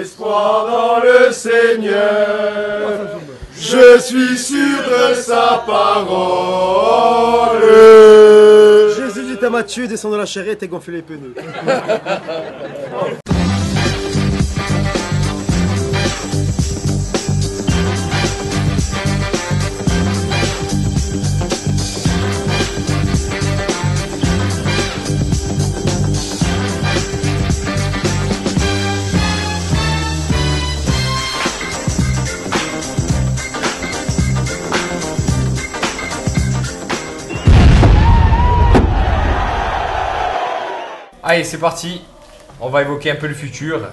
espoir dans le Seigneur. Je suis sûr de sa parole. Jésus dit à Matthieu, descends de la charrette et gonfle les pneus. Allez, c'est parti. On va évoquer un peu le futur.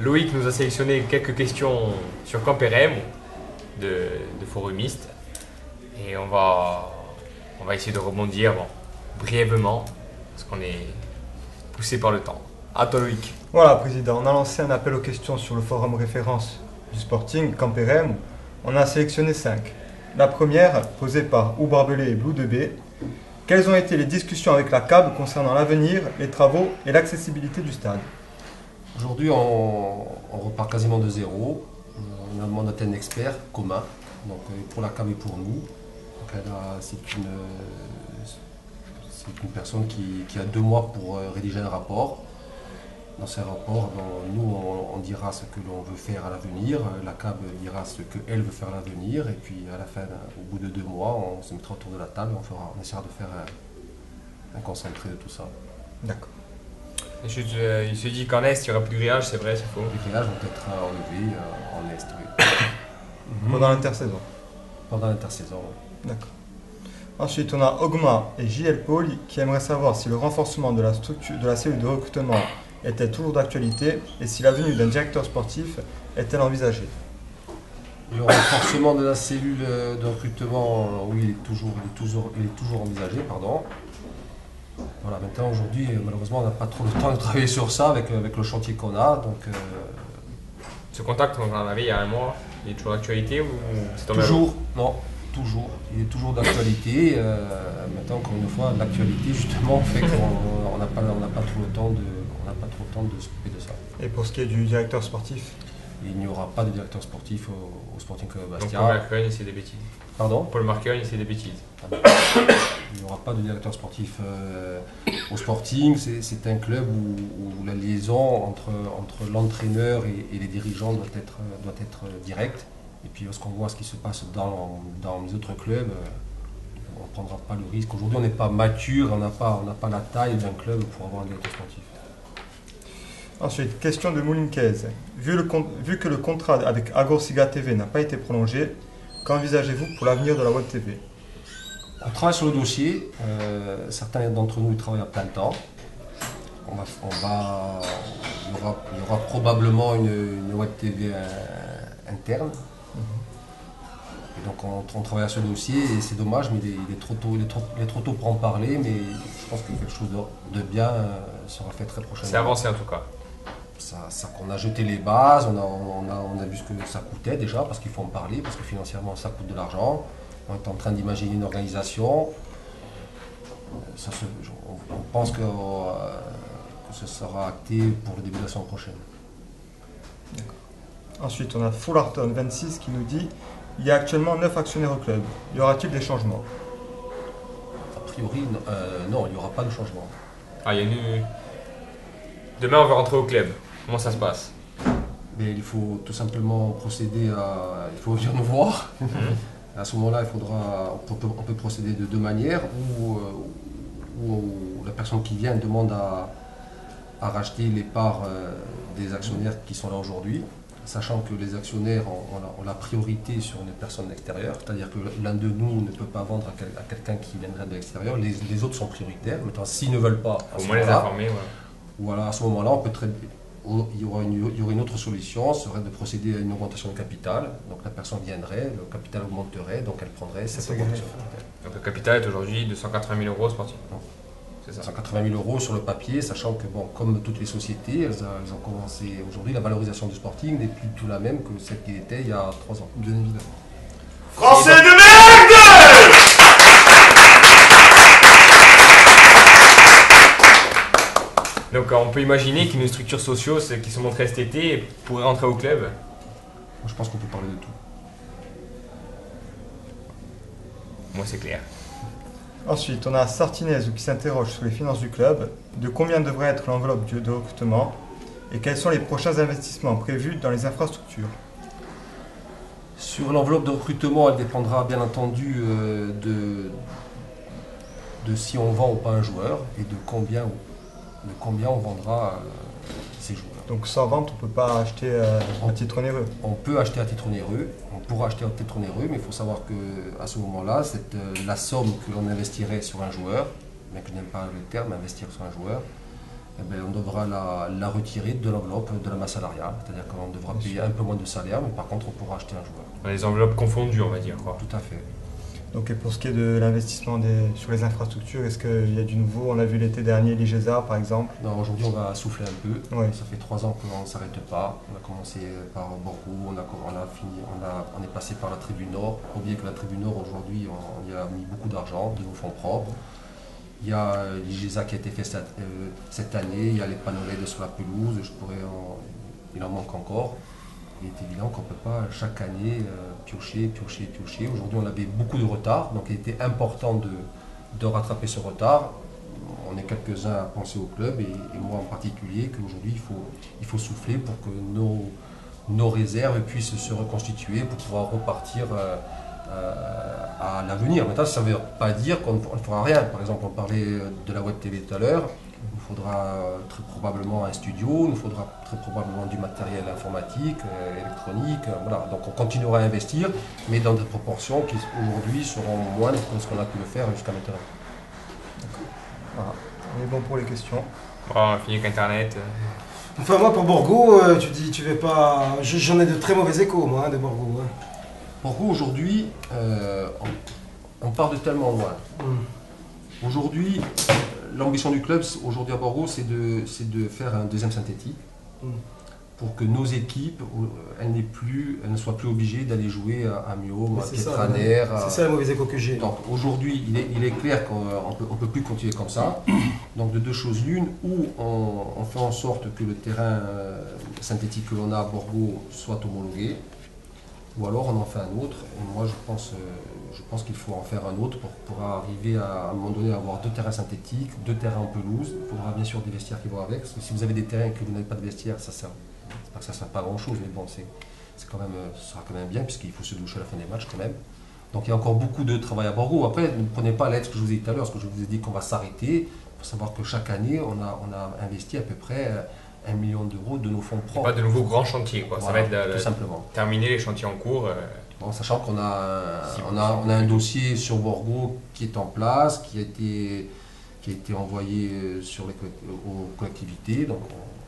Loïc nous a sélectionné quelques questions sur Camperem de, de forumiste. Et on va, essayer de rebondir bon, brièvement parce qu'on est poussé par le temps. À toi, Loïc. Voilà, Président, on a lancé un appel aux questions sur le forum référence du Sporting, Camperem. On a sélectionné 5. La première, posée par Oubarbelé et Blue 2B. Quelles ont été les discussions avec la CAB concernant l'avenir, les travaux et l'accessibilité du stade? Aujourd'hui, on, repart quasiment de zéro. On a mandaté un expert commun, donc euh, pour la CAB et pour nous. C'est une, personne qui, qui a deux mois pour euh, rédiger un rapport. Dans ces rapports, dans- nous, on, on dira ce que l'on veut faire à l'avenir, euh, la CAB dira ce qu'elle veut faire à l'avenir, et puis à la fin, au bout de deux mois, on se mettra autour de la table, on, fera, on essaiera de faire un, un concentré de tout ça. D'accord. Il se dit qu'en Est, il n'y aura plus de grillage, c'est vrai, c'est faux. Les grillages vont être enlevés euh, en Est, oui. Pendant l'intersaison. pendant l'intersaison. D'accord. Ensuite, on a Ogma et JL Paul qui aimeraient savoir si le renforcement de la, structure, de la cellule de recrutement était toujours d'actualité et si la venue d'un directeur sportif est-elle envisagée? Le renforcement de la cellule de recrutement, oui, il est toujours, il est toujours, il est toujours envisagé. Pardon. Voilà, maintenant, aujourd'hui, malheureusement, on n'a pas trop le temps de travailler sur ça avec, avec le chantier qu'on a. Donc, euh, Ce contact qu'on en avait il y a un mois, il est toujours d'actualité ou c'est toujours, non, toujours. Il est toujours d'actualité. euh, maintenant, encore une fois, l'actualité, justement, fait qu'on on n'a pas, on n'a pas trop le temps de, pas trop le temps de s'occuper de ça. Et pour ce qui est du directeur sportif, Il n'y aura pas de directeur sportif au, au Sporting Club Donc Bastia. Paul il c'est des bêtises. Pardon Paul il c'est des bêtises. Il n'y aura pas de directeur sportif euh, au Sporting. C'est un club où, où la liaison entre, entre l'entraîneur et, et les dirigeants doit être, doit être directe. Et puis lorsqu'on voit ce qui se passe dans, dans les autres clubs, euh, on ne prendra pas le risque. Aujourd'hui, on n'est pas mature, on n'a pas, on n'a pas la taille d'un club pour avoir un directeur sportif. Ensuite, question de Moulinquez. Vu, le vu que le contrat avec Agorsiga TV n'a pas été prolongé, qu'envisagez-vous pour l'avenir de la Web TV On travaille sur le dossier. euh, certains d'entre nous y travaillent à plein temps. On va, on va- il, y aura, il y aura probablement une, une web TV euh, interne. Et donc on, on travaille à ce dossier et c'est dommage, mais il est, il est trop tôt, il est trop, il est trop tôt pour en parler. Mais je pense que quelque chose de, de bien euh, sera fait très prochainement. C'est avancé en tout cas. Ça, ça qu'on a jeté les bases, on a, on, a, on a vu ce que ça coûtait déjà, parce qu'il faut en parler, parce que financièrement ça coûte de l'argent. On est en train d'imaginer une organisation. Euh, Ça se- on, on pense que, euh, que ce sera acté pour le début de la semaine prochaine. Ensuite, on a Fullerton 26 qui nous dit il y a actuellement 9 actionnaires au club. Y aura-t-il des changements? A priori, non, euh, non, il n'y aura pas de changement. Ah, il y a une... Demain, on va rentrer au club. Comment ça se passe Mais il faut tout simplement procéder à. Il faut venir nous voir. À ce moment-là, il faudra. On peut, on peut procéder de deux manières. Ou, euh, ou la personne qui vient demande à, à racheter les parts euh, des actionnaires qui sont là aujourd'hui, sachant que les actionnaires ont, ont la, ont la priorité sur une personne extérieure, c'est-à-dire que l'un de nous ne peut pas vendre à, quel- à quelqu'un qui viendrait de l'extérieur, les, les autres sont prioritaires. Maintenant, s'ils ne veulent pas, à Au ce moins les informer. voilà. voilà, à ce moment-là, on peut très- on- il, y aura une, il y aurait une autre solution, ce serait de procéder à une augmentation de capital. Donc la personne viendrait, le capital augmenterait, donc elle prendrait cette augmentation de capital. Donc le capital est aujourd'hui de 180 000 euros sportif. Non. C'est ça. 180 000 euros sur le papier, sachant que, bon, comme toutes les sociétés, elles ont commencé aujourd'hui, la valorisation du sporting n'est plus tout la même que celle qui était il y a trois ans. Bien évidemment. Français Donc euh, on peut imaginer qu'une structure sociaux ce- qui se montrée cet été pourrait rentrer au club. Moi, je pense qu'on peut parler de tout. Moi c'est clair. Ensuite, on a Sartinez qui s'interroge sur les finances du club, de combien devrait être l'enveloppe du- de recrutement et quels sont les prochains investissements prévus dans les infrastructures. Sur l'enveloppe de recrutement, elle dépendra bien entendu euh, de, de si on vend ou pas un joueur et de combien, de combien on vendra euh, ces joueurs. Donc sans vente, on ne peut pas acheter euh, à titre onéreux. On peut acheter à titre onéreux, on pourra acheter à titre onéreux, mais il faut savoir que à ce moment-là, euh, la somme que l'on investirait sur un joueur, bien que je n'aime pas le terme investir sur un joueur, eh ben, on devra la, la retirer de l'enveloppe de la masse salariale. C'est-à-dire qu'on devra payer un peu moins de salaire, mais par contre on pourra acheter un joueur. Les enveloppes confondues, on va dire. Quoi. Tout à fait. Donc et pour ce qui est de l'investissement sur les infrastructures, est-ce qu'il y a du nouveau? On a vu l'été dernier l'IGESA par exemple. Aujourd'hui, on va souffler un peu. Ouais. Ça fait trois ans qu'on ne s'arrête pas. On a commencé par Bordeaux, on a, on a fini, on, a, on est passé par la tribune Nord. Faut oublier que la tribune Nord, aujourd'hui, on, y a mis beaucoup d'argent, de nos fonds propres. Il y a euh, l'IGESA qui a été fait cette, euh, cette année, il y a les panneaux LED sur la pelouse, je pourrais en- il en manque encore. Il est évident qu'on ne peut pas chaque année euh, piocher, piocher, piocher. Aujourd'hui, on avait beaucoup de retard, donc il était important de, de rattraper ce retard. On est quelques-uns à penser au club, et, moi en particulier, qu'aujourd'hui, il faut, il faut souffler pour que nos, nos réserves puissent se reconstituer pour pouvoir repartir euh, euh, à l'avenir. Maintenant, ça ne veut pas dire qu'on ne on ne fera rien. Par exemple, on parlait de la web TV tout à l'heure. Il nous faudra euh, très probablement un studio, il nous faudra très probablement du matériel informatique, euh, électronique. euh, voilà. Donc on continuera à investir, mais dans des proportions qui aujourd'hui seront moindres que ce qu'on a pu le faire jusqu'à maintenant. Voilà. On est bon pour les questions. Bon, on finit avec Internet. Enfin, moi, pour Borgo, euh, tu dis, tu veux pas. je- J'en ai de très mauvais échos, moi, hein, de Borgo. hein. Pourquoi aujourd'hui, euh, on, on part de tellement loin Mm. Aujourd'hui, euh, l'ambition du club, aujourd'hui à Bordeaux, c'est de, c'est de faire un deuxième synthétique Mm. pour que nos équipes, euh, elles, n'aient plus, elles ne soient plus obligées d'aller jouer à, Mais à Pietraner. C'est ça le mauvais écho que j'ai. Donc aujourd'hui, il est, il est clair qu'on ne peut, plus continuer comme ça. Donc de deux choses l'une, ou on, on fait en sorte que le terrain euh, synthétique que l'on a à Bordeaux soit homologué, ou alors on en fait un autre. Et moi je pense, euh, je pense qu'il faut en faire un autre pour, pour arriver à, à un moment donné à avoir deux terrains synthétiques, deux terrains en pelouse. Il faudra bien sûr des vestiaires qui vont avec. Parce que si vous avez des terrains et que vous n'avez pas de vestiaires, ça sert, pas que ça sert pas à grand chose, mais bon, c'est, c'est quand même, euh, ce sera quand même bien puisqu'il faut se doucher à la fin des matchs quand même. Donc il y a encore beaucoup de travail à Bordeaux. Après, ne prenez pas l'aide que je vous ai dit tout à l'heure, parce que je vous ai dit qu'on va s'arrêter. Il faut savoir que chaque année, on a, on a investi à peu près euh, un million d'euros de nos fonds propres. pas de nouveaux grands chantiers. Quoi. ça va être la- la- tout simplement. terminer les chantiers en cours. euh, En sachant qu'on a, Si, on a, on a un dossier sur Bordeaux qui est en place, qui a été, qui a été envoyé euh, sur les, aux collectivités. Donc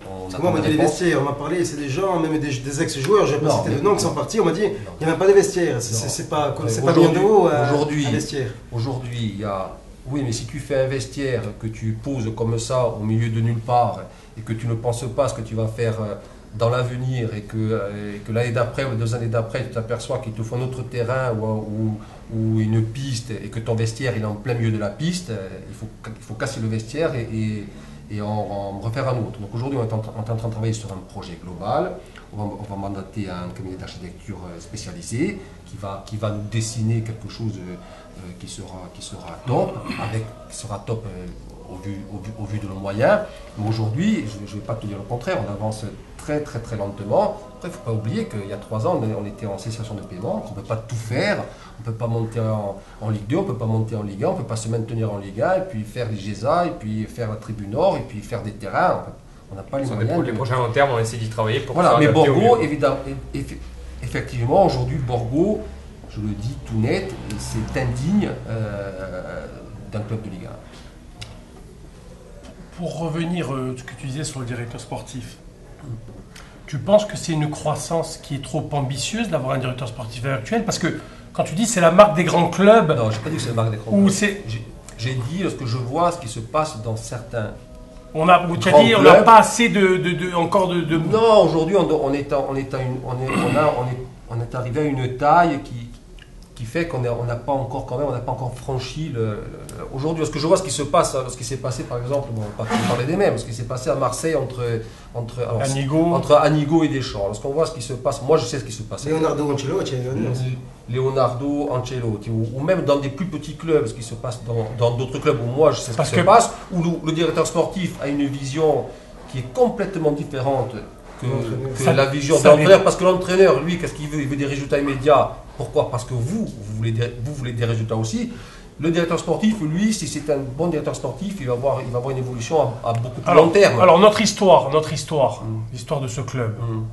on, on m'a des dit les vestiaires, on m'a parlé, c'est des gens, même des, des ex-joueurs, j'ai pas Non, cité de noms qui sont partis, on m'a dit, il n'y a même pas de vestiaires, c'est- pas, pas aujourd'hui- d'euros euh, aujourd'hui-. Aujourd'hui, il y a. Oui, mais si tu fais un vestiaire que tu poses comme ça au milieu de nulle part et que tu ne penses pas à ce que tu vas faire euh, dans l'avenir et que, euh, et que l'année d'après ou deux années d'après, tu t'aperçois qu'il te faut un autre terrain ou, une piste et que ton vestiaire il est en plein milieu de la piste, euh, il faut, casser le vestiaire et, en, refaire un autre. Donc aujourd'hui, on est en, train- de travailler sur un projet global. On va, mandater un cabinet d'architecture euh, spécialisé qui va, nous dessiner quelque chose qui, sera, top, qui sera top au, vu, au, vu, au vu de nos moyens. Mais aujourd'hui, je ne vais pas te dire le contraire, on avance très très très lentement. Après, il ne faut pas oublier qu'il y a trois ans, on, on était en cessation de paiement, qu'on ne peut pas tout faire. On ne peut pas monter en, en Ligue 2, on ne peut pas monter en Ligue 1, on ne peut pas se maintenir en Ligue 1, et puis faire les GESA, et puis faire la Tribune Nord, et puis faire des terrains. En fait, on n'a pas les moyens. les prochains long terme, on essaie d'y travailler pour voilà, mais Borgo, évidemment, eff- effectivement, aujourd'hui, Borgo, je le dis tout net, c'est indigne euh, d'un club de Ligue 1. Pour revenir euh, ce que tu disais sur le directeur sportif, tu penses que c'est une croissance qui est trop ambitieuse d'avoir un directeur sportif actuel Parce que quand tu dis c'est la marque des grands clubs, Non, je n'ai pas dit que c'est le marque d'écran. ou c'est. J'ai dit ce que je vois, ce qui se passe dans certains. On a, tu as dit on n'a pas assez de, de- de- encore de. de- Non, aujourd'hui, on, on est, à- on, est à une- on, est, on, a- on, est, on est arrivé à une taille qui, qui fait qu'on on n'a pas encore quand même, on n'a pas encore franchi le, le- aujourd'hui. Parce que je vois ce qui se passe, hein, ce qui s'est passé par exemple, bon, on va pas parler des mêmes, ce qui s'est passé à Marseille entre entre alors, Anigo. entre Anigo et Deschamps. Lorsqu'on voit ce qui se passe, moi je sais ce qui se passe. Leonardo Ancelotti aussi. Leonardo Ancelotti, ou, ou même dans des plus petits clubs, ce qui se passe dans dans d'autres clubs où moi je sais ce Parce qui se passe, où le, le directeur sportif a une vision qui est complètement différente que, que Ça- la vision de l'entraîneur. Parce que l'entraîneur, lui, qu'est-ce qu'il veut? Il veut des résultats immédiats. Pourquoi? Parce que vous, vous voulez, des, vous voulez des résultats aussi. Le directeur sportif, lui, si c'est un bon directeur sportif, il va avoir, il va avoir une évolution à, à beaucoup plus Alors, long terme. alors, notre histoire, notre histoire, Mm. l'histoire de ce club, Hum.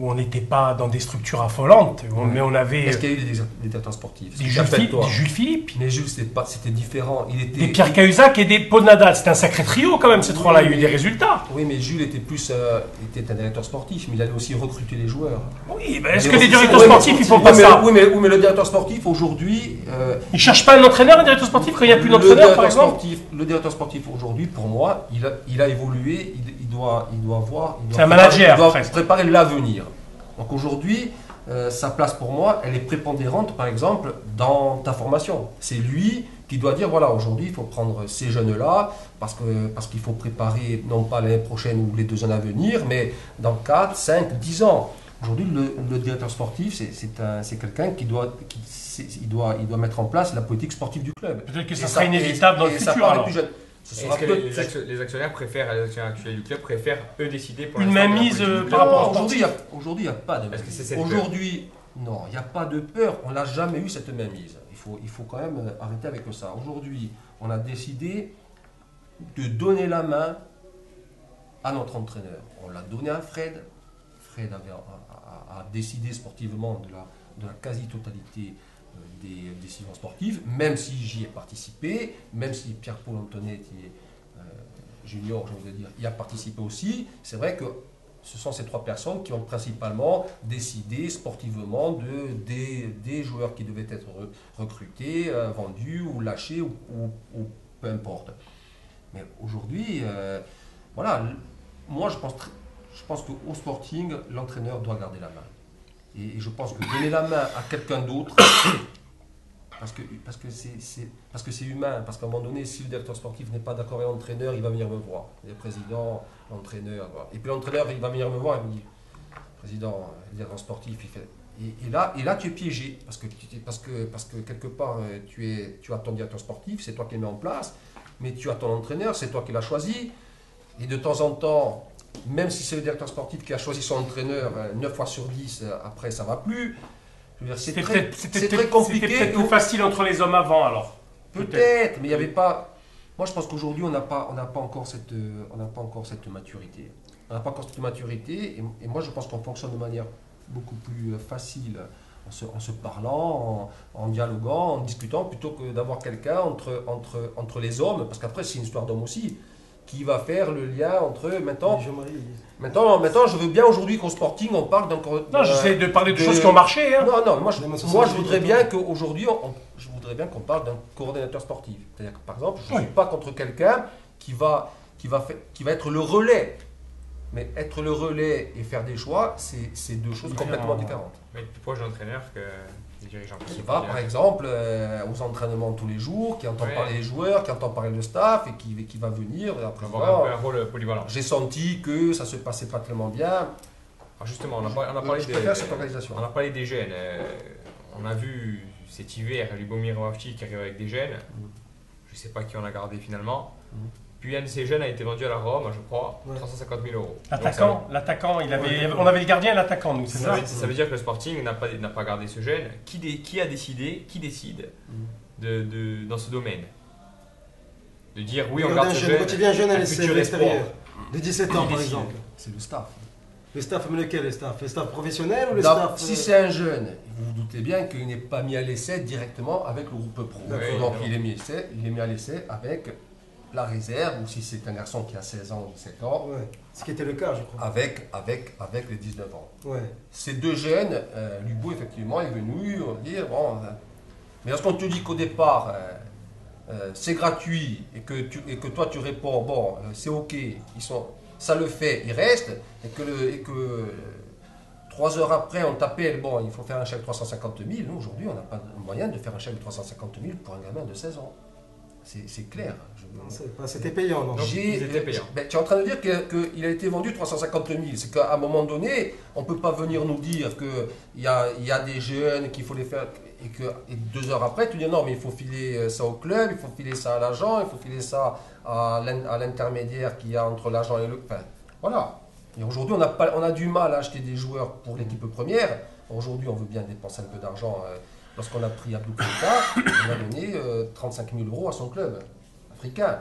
Où on n'était pas dans des structures affolantes, où- mais on avait Est-ce qu'il y a eu des, des directeurs sportifs des Jules, Philippe, des Jules Philippe, Mais Jules, c'était différent. Il était, des Pierre Cahuzac et des Paul Nadal. C'était un sacré trio quand même, ces trois-là. Il y a eu des résultats. Oui, mais Jules était plus euh, était un directeur sportif, mais il allait aussi recruter les joueurs. Oui, ben, est-ce Mais que les directeurs mais- sportifs, ils font pas mais- ça? Oui, mais, oui, mais le directeur sportif, aujourd'hui... euh, Ils cherchent pas un entraîneur, un directeur sportif, quand il n'y a plus d'entraîneur, par exemple? sportif, Le directeur sportif, aujourd'hui, pour moi, il a, il a évolué, il, il doit, il doit avoir... il doit C'est un manager, Il doit préparer l'avenir. Donc aujourd'hui, euh, sa place pour moi, elle est prépondérante, par exemple, dans ta formation. C'est lui qui doit dire, voilà, aujourd'hui, il faut prendre ces jeunes-là, parce que parce qu'il faut préparer, non pas l'année prochaine ou les deux ans à venir, mais dans 4, 5, 10 ans. Aujourd'hui, le, le directeur sportif, c'est- c'est un- c'est quelqu'un qui doit, qui, il, doit, il doit mettre en place la politique sportive du club. Peut-être que ça sera et- inévitable dans le et ça futur. alors. Ce Est-ce que les, les actio- les actionnaires préfèrent, les actionnaires actuels du club préfèrent eux décider pour Une mainmise, euh, par rapport à- Aujourd'hui, il n'y a, aujourd'hui, il y a pas de Est-ce que c'est cette Aujourd'hui, non, il n'y a pas de peur. On n'a jamais eu cette mainmise. Il faut, il faut quand même euh, arrêter avec ça. Aujourd'hui, on a décidé de donner la main à notre entraîneur. On l'a donné à Fred. Fred avait, a, a- a décidé sportivement de la, de la quasi-totalité des décisions sportives, même si j'y ai participé, même si Pierre-Paul Antonetti euh, Junior, je veux dire, y a participé aussi. C'est vrai que ce sont ces trois personnes qui ont principalement décidé sportivement de, des, des joueurs qui devaient être re- recrutés, euh, vendus ou lâchés ou, peu importe. Mais aujourd'hui, euh, voilà, moi je pense, je pense qu'au sporting, l'entraîneur doit garder la main. Et, je pense que donner la main à quelqu'un d'autre, parce que parce que c'est parce que c'est humain, parce qu'à un moment donné, si le directeur sportif n'est pas d'accord avec l'entraîneur, il va venir me voir. Le président, l'entraîneur, et puis l'entraîneur, il va venir me voir et me dit, président, le directeur sportif, il fait. Et, là, et là, tu es piégé parce que parce que parce que quelque part, euh, tu es, tu as ton directeur sportif, c'est toi qui le mets en place, mais tu as ton entraîneur, c'est toi qui l'as choisi. Et de temps en temps, même si c'est le directeur sportif qui a choisi son entraîneur, 9 fois sur 10, euh, après ça va plus. C'était très, compliqué. c'était plus facile entre les hommes avant, alors. Peut-être, mais il n'y avait pas. Moi, je pense qu'aujourd'hui, on n'a pas, on pas encore cette, euh, on pas encore cette maturité. On n'a pas encore cette maturité, et, et moi, je pense qu'on fonctionne de manière beaucoup plus euh, facile, en se, en se parlant, en, en dialoguant, en discutant, plutôt que d'avoir quelqu'un entre, entre, entre les hommes, parce qu'après, c'est une histoire d'hommes aussi, qui va faire le lien entre eux. Maintenant, maintenant, maintenant, je veux bien aujourd'hui qu'au Sporting, on parle d'un. Non, j'essaie de parler de de- choses qui ont marché. Hein. Non, non, moi je, moi, je 78, voudrais bien qu'aujourd'hui, on- je voudrais bien qu'on parle d'un coordinateur sportif. C'est-à-dire que par exemple, je ne Oui. suis pas contre quelqu'un qui va, qui, va qui va être le relais. Mais être le relais et faire des choix, c'est deux choses complètement différentes. Mais plus proche de l'entraîneur que. Qui va, par exemple, euh, aux entraînements tous les jours, qui entend Ouais. parler les joueurs, qui entend parler le staff et qui, qui va venir. et après, avoir un, peu un rôle polyvalent. J'ai senti que ça se passait pas tellement bien. Alors justement, on a, on a parlé je des, préfère cette organisation. on a parlé des jeunes. euh, on a vu cet hiver Lubomir Wawchi qui arrive avec des jeunes. Je ne sais pas qui on a gardé finalement. Mm. Puis un de ces jeunes a été vendu à la Rome, je crois, Ouais. 350 000 euros. L'attaquant, l'attaquant, il avait, on avait le gardien et l'attaquant, nous, c'est Ça, ça veut, ça veut dire que le Sporting n'a pas, n'a pas gardé ce jeune. Qui, dé- qui a décidé, qui décide Mm. de, de- dans ce domaine De dire oui, on garde un ce jeune, quand tu viens jeune à l'extérieur, de 17 Qui ans par exemple. C'est le staff. Le staff, mais lequel les staff? Les staff professionnels ou D'abord, staff si euh, c'est un jeune, vous vous doutez bien qu'il n'est pas mis à l'essai directement avec le groupe pro. D'accord. Donc il est, mis à l'essai- il est mis à l'essai avec la réserve, ou si c'est un garçon qui a 16 ans ou 17 ans, Ouais, ce qui était le cas, je crois. avec, avec, avec les 19 ans. Ouais. Ces deux jeunes, euh, effectivement est venu dire, bon, euh, mais lorsqu'on te dit qu'au départ, euh, euh, c'est gratuit et que, tu, et que toi tu réponds, bon, c'est ok, ils sont, ça le fait, ils restent, et que, le, et que Trois heures après, on t'appelle, bon, il faut faire un chèque de 350 000. Nous, aujourd'hui, on n'a pas de moyen de faire un chèque de 350 000 pour un gamin de 16 ans. C'est clair. C'était payant, non payants. Ben, tu es en train de dire que- qu'il a été vendu 350 000. C'est qu'à un moment donné, on ne peut pas venir nous dire qu'il y a, il y a des jeunes qu'il faut les faire et que et deux heures après, tu dis non, mais il faut filer euh, ça au club, il faut filer ça à l'agent, il faut filer ça à l'in- à l'intermédiaire qu'il y a entre l'agent et le. Enfin, voilà. Et aujourd'hui, on a, pas, on a du mal à acheter des joueurs pour l'équipe première. Aujourd'hui, on veut bien dépenser un peu d'argent. euh, Lorsqu'on a pris Abdou Keita, on a donné euh, 35 000 euros à son club africain.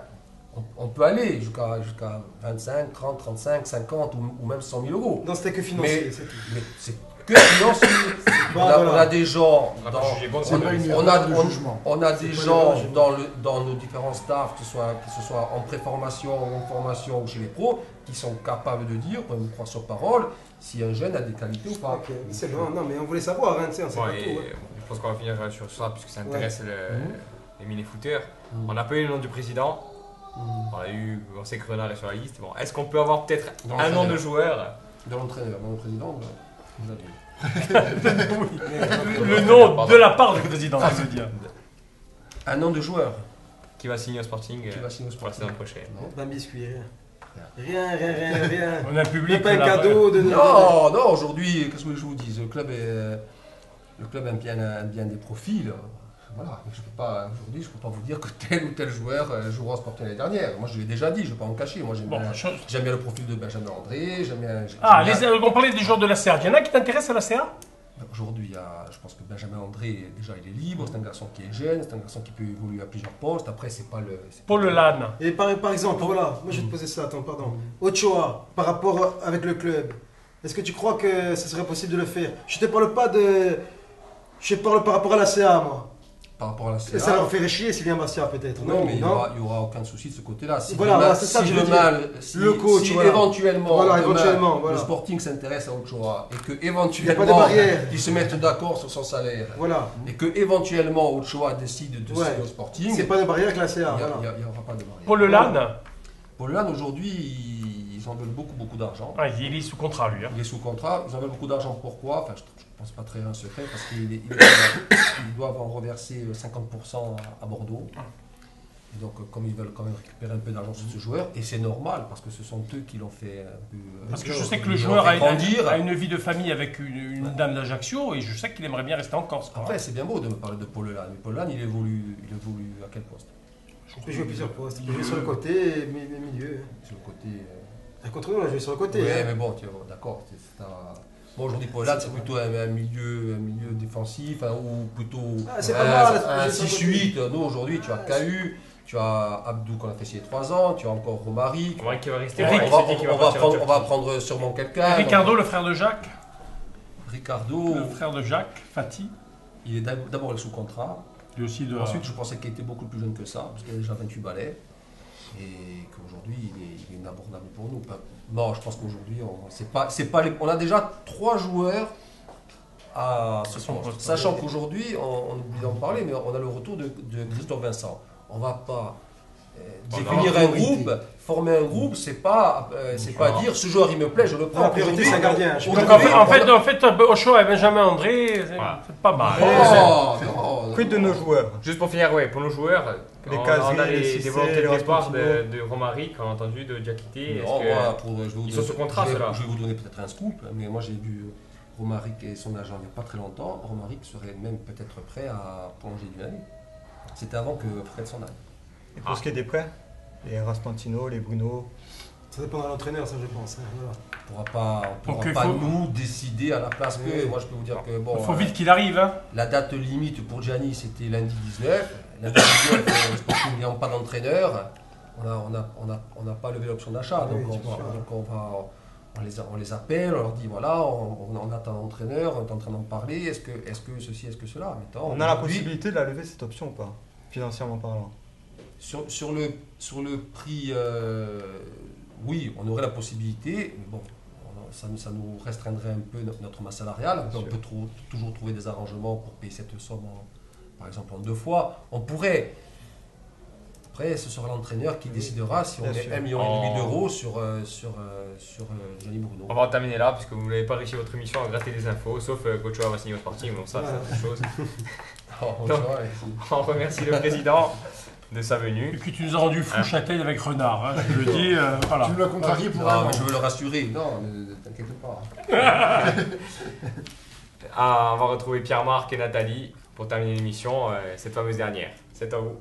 On, on peut aller jusqu'à jusqu'à 25, 30, 35, 50 ou, ou même 100 000 euros. Non, c'était que financier, Mais- c'est tout. Mais c'est que financier. on, a, voilà. on a des gens dans, on a, on, des gens dans, le, dans nos différents staffs, que ce soit, que ce soit en préformation ou en formation ou chez les pros, qui sont capables de dire, on me croire sur parole, si un jeune a des qualités ou pas. C'est bon, non, mais on voulait savoir, hein, tu sais, on sait Bon, pas et tout. je pense qu'on va finir sur ça puisque ça intéresse le- Mhm. les mini-footeurs. Mhm. On a pas eu le nom du président. Mm. On a eu, on sait que Renard est sur la liste. Bon, est-ce qu'on peut avoir peut-être Dans un nom de joueur? De l'entraîneur, dans le président, vous avez. Le nom de la part du président, je veux dire. Un nom de joueur qui va signer au Sporting qui va signer au pour la saison prochaine Non. Ben, biscuit, rien. Rien, rien, rien. On a un public. Même pas un cadeau de Non, non, aujourd'hui, qu'est-ce que je vous dis Le club, est, le club aime bien, aime bien des profils. Voilà, je peux pas, aujourd'hui, je peux pas vous dire que tel ou tel joueur euh, jouera au Sporting l'année dernière. Moi, je l'ai déjà dit, je ne vais pas en cacher. Moi, j'aime Bon, bien, je- j'aime bien le profil de Benjamin André. J'aime bien. j'aime Ah, bien- les, on parlait des joueurs de la CA. Il y en a qui t'intéressent à la CA Aujourd'hui, il y a- je pense que Benjamin André, déjà, il est libre. C'est un garçon qui est jeune. C'est un garçon qui peut évoluer à plusieurs postes. Après, c'est pas le. c'est pas Paul le- Lannes. Et par, par exemple, voilà, moi je vais te poser ça, attends, pardon. Ochoa, par rapport avec le club, est-ce que tu crois que ce serait possible de le faire? Je te parle pas de. Je te parle par rapport à la CA, moi. Par rapport à la Et CA. ça leur ferait chier s'il vient Bastia, peut-être. Non, mais il n'y aura, aura aucun souci de ce côté-là. Si Voilà, demain, voilà, c'est ça si que je veux demain, si, Le coach, si voilà. éventuellement, Voilà, demain, éventuellement, voilà. le Sporting s'intéresse à Ochoa et que Il n'y a éventuellement pas de barrière. ils se mettent d'accord sur son salaire Voilà. et que éventuellement Ochoa décide de Ouais. signer au Sporting, C'est pas de barrière avec la CA. il n'y voilà. aura pas de barrière. Paul Lannes. Paul Lannes, aujourd'hui, ils- en veulent beaucoup, beaucoup d'argent. Ah, il est sous contrat, lui. hein. Il est sous contrat, ils en veulent beaucoup d'argent. Pourquoi? Enfin, je pense pas très un secret, parce qu'ils est- il ils doivent en reverser euh, 50% à, à Bordeaux. Et donc, euh, comme ils veulent quand même récupérer un peu d'argent sur ce joueur, et c'est normal, parce que ce sont eux qui l'ont fait un peu. euh, Parce que je sais que le joueur a, a une vie de famille avec une, une dame d'Ajaccio et je sais qu'il aimerait bien rester en Corse. Après, c'est bien beau de me parler de Paul Lannes, mais Paul Lannes, il évolue, il évolue à quel poste? Il peut jouer plusieurs postes. Il jouer sur le côté mi- milieu. Sur le côté. euh, À contre nous, on a joué sur le côté. Ouais, hein. mais bon, tu vois, d'accord. c'est un- Bon, aujourd'hui, Lannes, c'est plutôt un, un milieu, un milieu défensif, hein, ou plutôt Ah, c'est pas un, mal, un j'ai sur le 6-8. Nous, aujourd'hui, tu as KU, tu as Abdou qu'on a fait signer 3 ans, tu as encore Romaric. On va prendre, on va Turquie. prendre sûrement quelqu'un. Ricardo, le frère de Jacques. Ricardo, Le frère de Jacques, Fati. il est d'ab- d'abord sous contrat. Lui aussi de. Ensuite, je pensais qu'il était beaucoup plus jeune que ça, parce qu'il a déjà 28 balais. Et qu'aujourd'hui, il est, il est inabordable pour nous. Non, je pense qu'aujourd'hui, on, c'est pas, c'est pas les- on a déjà trois joueurs à ce poste. Sachant qu'aujourd'hui, on, on oublie d'en parler, mais on a le retour de, de Christophe Vincent. On va pas définir un groupe, former un groupe, c'est pas, euh, c'est pas dire ce joueur il me plaît, je le prends. La priorité, c'est un gardien. Je Donc, en fait, en fait, en fait, Ochoa et Benjamin André, c'est Voilà. pas mal. Oh, non, Quid de nos joueurs Juste pour finir, ouais, pour nos joueurs, Les on, on a les les, volontés les de départ de, Romaric, a entendu, de Diakité. Non, moi, pour, je vais vous Ils sont sous contrat, je vais, je vais vous donner peut-être un scoop, mais moi j'ai vu Romaric et son agent il n'y a pas très longtemps. Romaric serait même peut-être prêt à prolonger d'une année. C'était avant que Fred s'en aille. Et pour ce qui est des prêts Les Raspantino, les Bruno. Ça dépendra de l'entraîneur, ça, je pense. hein, voilà. On pourra pas, on pourra pas faut- nous décider à la place que. Moi je peux vous dire que bon, Il faut euh, vite qu'il arrive. Hein. la date limite pour Gianni c'était lundi 19. Lundi 19, euh, n'ayant pas d'entraîneur, on n'a on a, on a, on n'a pas levé l'option d'achat. Donc, on va, donc on va. On les, a- on les appelle, on leur dit voilà, on, on, attend un entraîneur, on est en train d'en parler, est-ce que, est que ceci, est-ce que cela? Maintenant, On a la possibilité de la lever cette option ou pas Financièrement parlant? Sur, sur, le, sur le prix, euh, oui, on aurait la possibilité, mais bon, on- ça, nous- ça nous restreindrait un peu no- notre masse salariale. On sûr. peut trou- toujours trouver des arrangements pour payer cette somme, en- par exemple, en deux fois. On pourrait Après, ce sera l'entraîneur qui décidera si on Bien met sûr. 1 million et demi Oh. d'euros sur, euh, sur, euh, sur Johnny Bruno. On va en terminer là, puisque vous n'avez pas réussi votre mission à gratter des infos, sauf euh, qu'Ochoa va signer au Sporting, bon ça c'est autre chose. Oh, On remercie le président de sa Et venue. puis tu nous as rendu fou Châtel avec Renard. hein, je le dis, euh, voilà. Tu me l'as contrarié pour Non, un mais je veux le rassurer. Non, ne t'inquiète pas. Ah, on va retrouver Pierre-Marc et Nathalie pour terminer l'émission, euh, cette fameuse dernière. C'est à vous.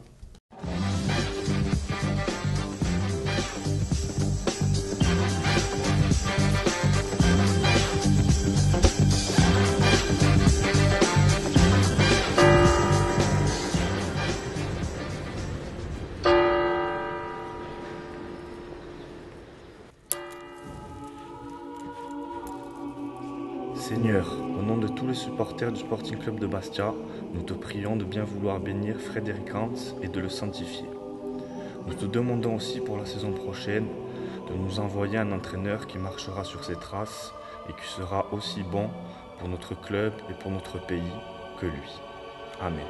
Seigneur, au nom de tous les supporters du Sporting Club de Bastia, nous te prions de bien vouloir bénir Frédéric Hans et de le sanctifier. Nous te demandons aussi pour la saison prochaine de nous envoyer un entraîneur qui marchera sur ses traces et qui sera aussi bon pour notre club et pour notre pays que lui. Amen.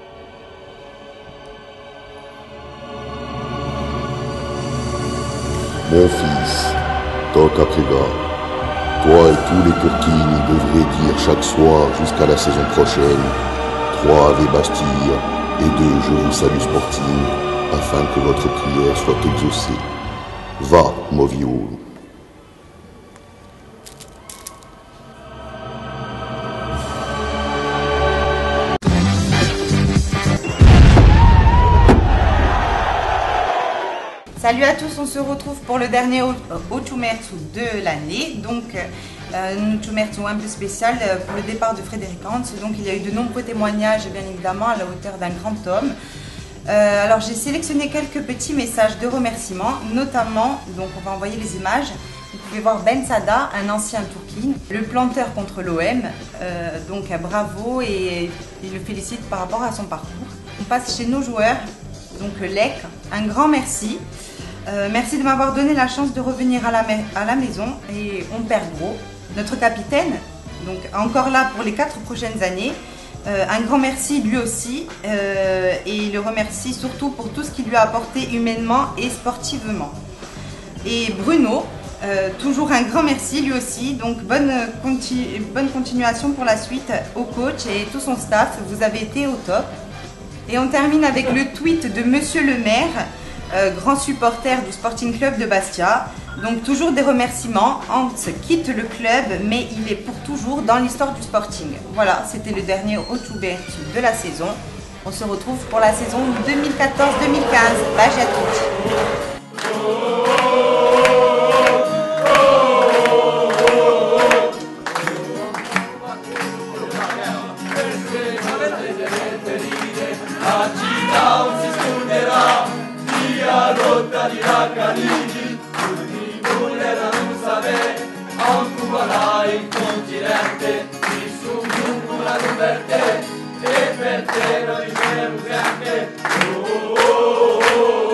Mon fils, toi et tous les Turquini devraient dire chaque soir jusqu'à la saison prochaine trois Ave Bastille et deux Je vous salue Sporting afin que votre prière soit exaucée. Va, Movioul. Salut à tous, on se retrouve pour le dernier Otumertu de l'année. Donc, euh, un Otumertu un peu spécial euh, pour le départ de Frédéric Hans. Donc, il y a eu de nombreux témoignages, bien évidemment, à la hauteur d'un grand homme. Euh, alors, j'ai sélectionné quelques petits messages de remerciement, notamment, donc on va envoyer les images. Vous pouvez voir Ben Sada, un ancien Tourkin, le planteur contre l'OM. Euh, donc, euh, bravo et il le félicite par rapport à son parcours. On passe chez nos joueurs. Donc, euh, Lec, un grand merci. Euh, merci de m'avoir donné la chance de revenir à la, maison et on perd gros. Notre capitaine, donc encore là pour les quatre prochaines années, euh, un grand merci lui aussi euh, et il le remercie surtout pour tout ce qu'il lui a apporté humainement et sportivement. Et Bruno, toujours un grand merci lui aussi. Donc bonne, bonne continuation pour la suite au coach et tout son staff. Vous avez été au top. Et on termine avec le tweet de Monsieur le maire, euh, grand supporter du Sporting Club de Bastia. Donc toujours des remerciements. Hans quitte le club, mais il est pour toujours dans l'histoire du Sporting. Voilà, c'était le dernier Otubertu de la saison. On se retrouve pour la saison 2014-2015. Bye à Kadira Kadigi, tutti volevano sapere, occuperà il continente, il suo numero per te, e per te lo ricevo sempre. Oh, oh, oh. oh, oh.